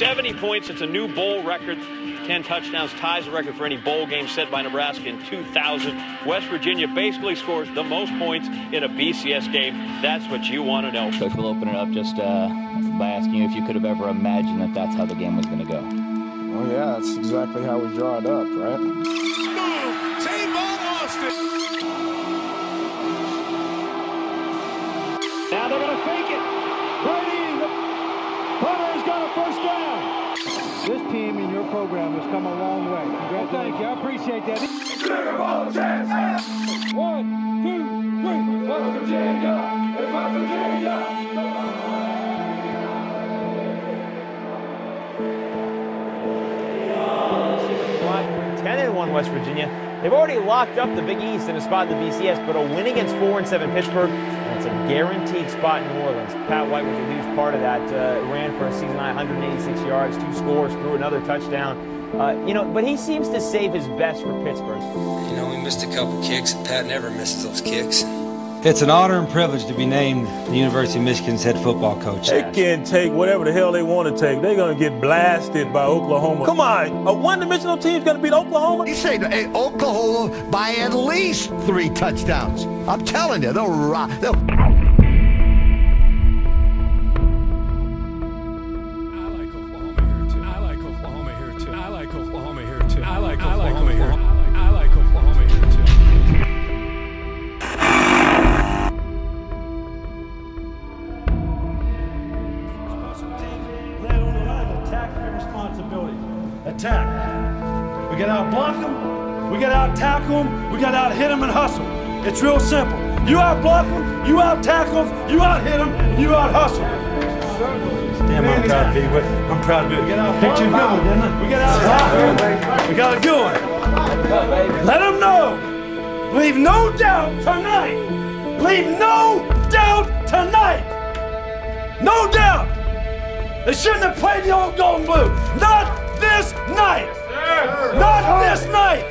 70 points. It's a new bowl record. 10 touchdowns ties the record for any bowl game set by Nebraska in 2000. West Virginia basically scores the most points in a BCS game. That's what you want to know. Coach we'll open it up just uh, by asking you if you could have ever imagined that that's how the game was going to go. Well, yeah, that's exactly how we draw it up, right? Move! Tavon Austin! Now they're going to fake it. Brady, the punter's got a first down. This team in your program has come a long way. Congratulations. Thank you. I appreciate that. One, two, three. West Virginia. West Virginia. 10 and 1 West Virginia. They've already locked up the Big East in a spot in the BCS, but a win against 4 and 7 Pittsburgh, and it's a guaranteed spot in New Orleans. Pat White was a huge part of that. Uh, ran for a season high 186 yards, two scores, threw another touchdown. Uh, you know, but he seems to save his best for Pittsburgh. You know, we missed a couple kicks, and Pat never misses those kicks. It's an honor and privilege to be named the University of Michigan's head football coach. They can take whatever the hell they want to take. They're going to get blasted by Oklahoma. Come on, a one-dimensional team's going to beat Oklahoma? You say hey, Oklahoma by at least three touchdowns. I'm telling you, they'll rock. They'll... attack. We got out block them, we got out tackle them, we got out hit them and hustle. It's real simple. You out block them, you out tackle them, you out hit them, you out hustle. Damn, I'm proud to be with. I'm proud to be. Get out. Picked you good, didn't I? We got out tackle. We got a good one. Let them know. Leave no doubt tonight. Leave no doubt They shouldn't have played the old gold and blue. Not this night. Not this night.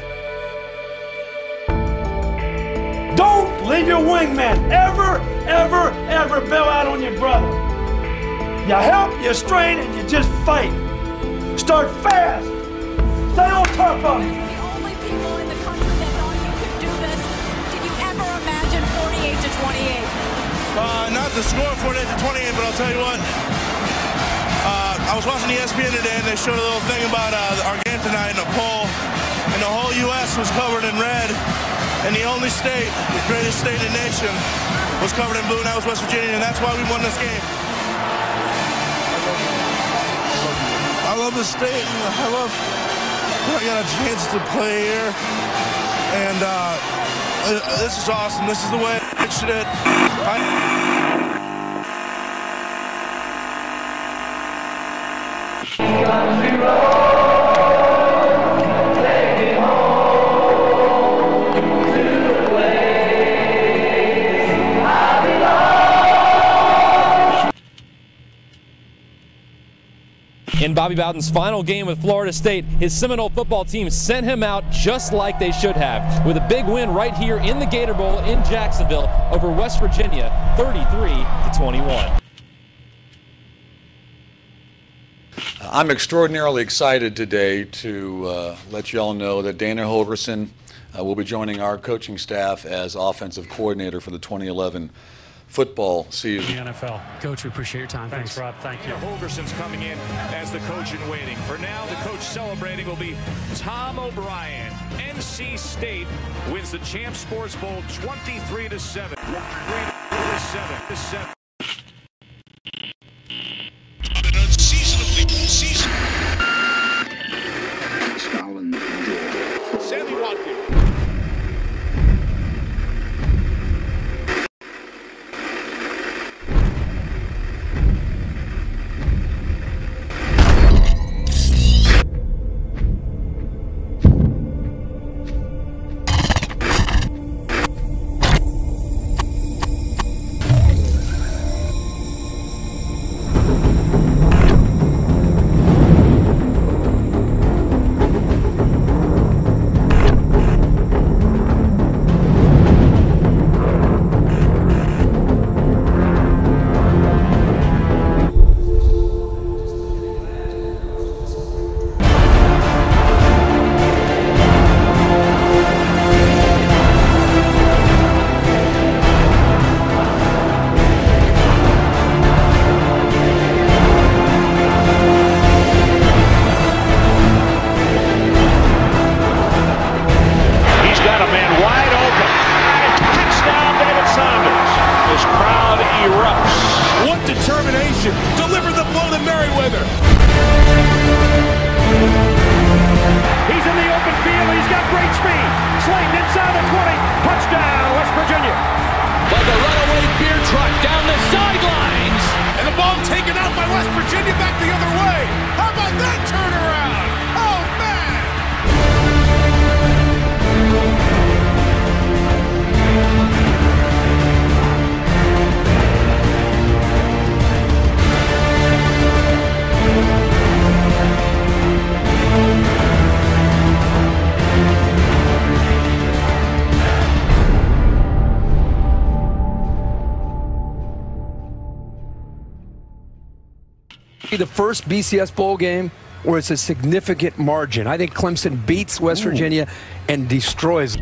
Don't leave your wingman ever, ever, ever bail out on your brother. You help, you strain, and you just fight. Start fast. Stay on top of him. The only people in the country that thought you could do this. Did you ever imagine 48 to 28? Uh, not the score 48 to 28, but I'll tell you what. I was watching ESPN today, and they showed a little thing about uh, tonight in a poll, and the whole U.S. was covered in red, and the only state, the greatest state in the nation, was covered in blue, and that was West Virginia, and that's why we won this game. I love this state. and I love I got a chance to play here, and uh, this is awesome. This is the way it should. I In Bobby Bowden's final game with Florida State, his Seminole football team sent him out just like they should have, with a big win right here in the Gator Bowl in Jacksonville over West Virginia, 33 to 21. I'm extraordinarily excited today to uh, let you all know that Dana Holgorsen uh, will be joining our coaching staff as offensive coordinator for the 2011 football season. The NFL. Coach, we appreciate your time. Thanks, Thanks. Rob. Thank you. Holgorsen's coming in as the coach in waiting. For now, the coach celebrating will be Tom O'Brien. NC State wins the Champ Sports Bowl 23 to 7. 23 to 7 Sammy Watkins. determination, Deliver the blow to Merriweather. He's in the open field. He's got great speed. Slayton inside the 20. Touchdown, West Virginia. But the runaway beer truck down the sidelines. And the ball taken out by West Virginia back the other way. How about that turnaround? The first BCS bowl game where it's a significant margin. I think Clemson beats West Virginia and destroys.